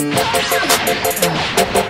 Música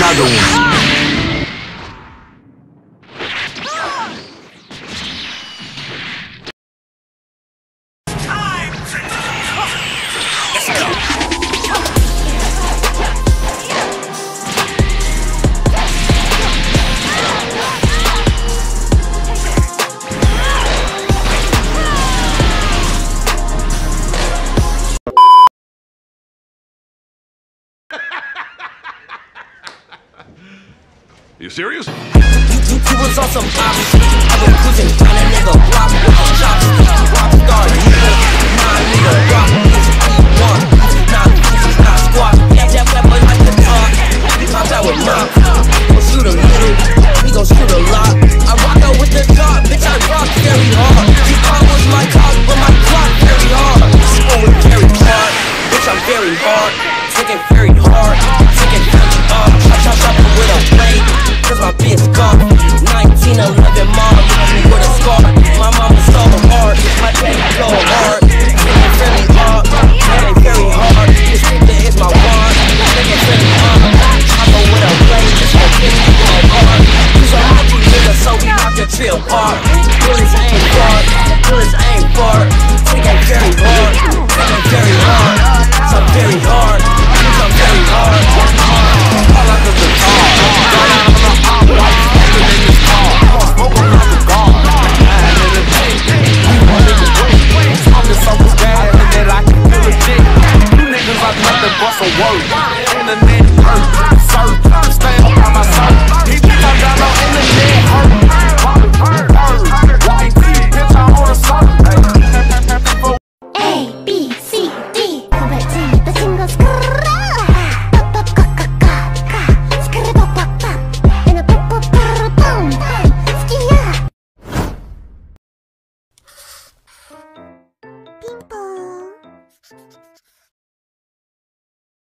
another one. You serious? You, you, you was on some pop shit. I been cruising, the chops. work. Internet hurt, surf, stay up on my surf. He think I got no internet.